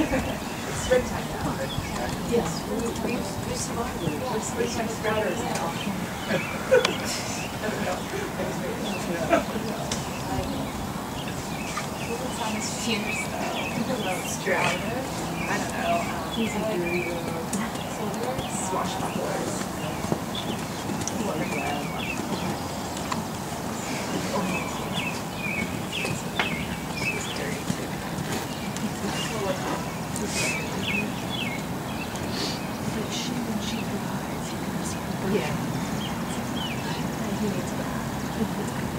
Springtime now. Yes, we, we, we survived it. We're springtime? I don't know. Um, He's a uh. Wonderful. Yeah. He needs that.